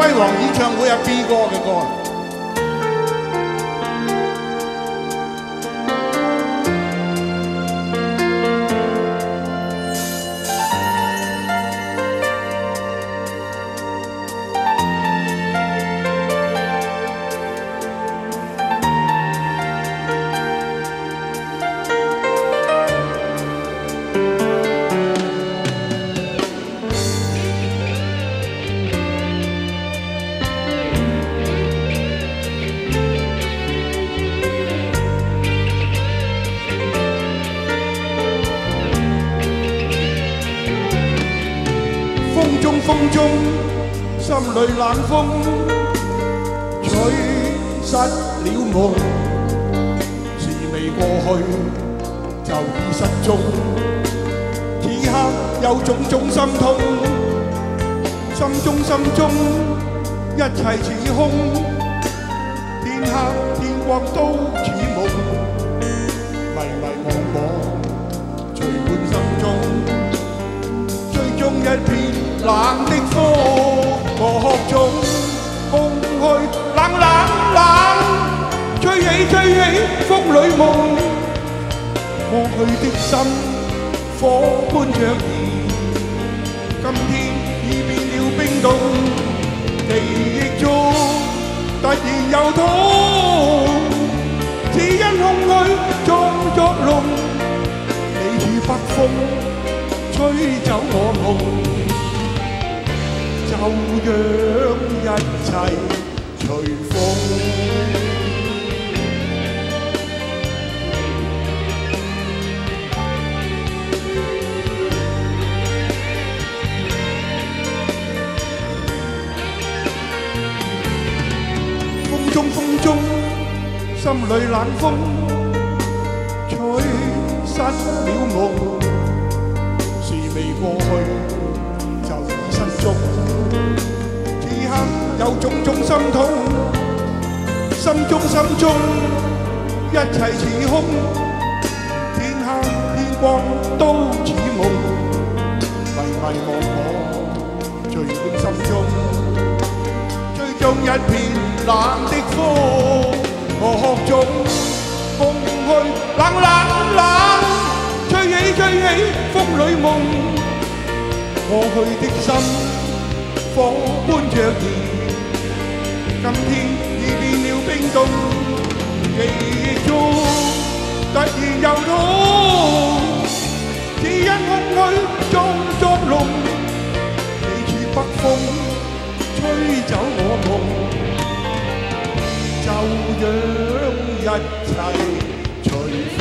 辉煌演唱会啊 B 哥嘅歌。風中風中，心里冷風，吹失了夢，是未過去就已失蹤。此刻有種種心痛，心中心中一切似空，天黑天光都似夢，起風裏夢，過去的心火般灼熱，今天已變了冰凍，記憶中突然又痛，只因空虛裝作聾，你似北風。吹走我夢，就讓一切隨風。中風中，心里冷风，吹失了梦。事未过去就已失蹤，此刻有种种心痛，心中心中一切似空，天黑天光都似梦，迷迷惘惘聚滿心中，追蹤一片冷的風，我中空虛冷冷冷。吹起吹起風裏夢，過去的心火般灼熱，今天已變了冰凍，記憶中突然又痛，只因空虛裝作聾，你似北風吹走我夢，就讓一切隨風。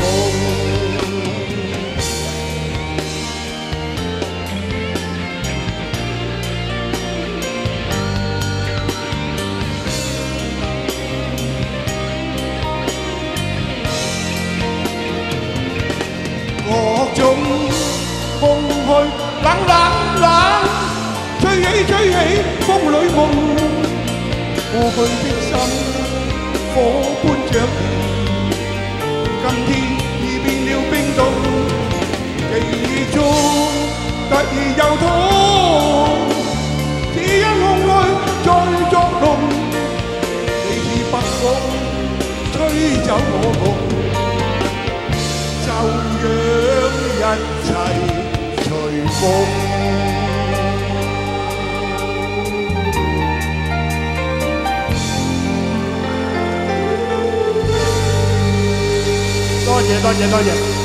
各種空虛冷冷冷，吹起吹起風裏夢，過去的我共。就讓一切隨風。多谢多谢多谢。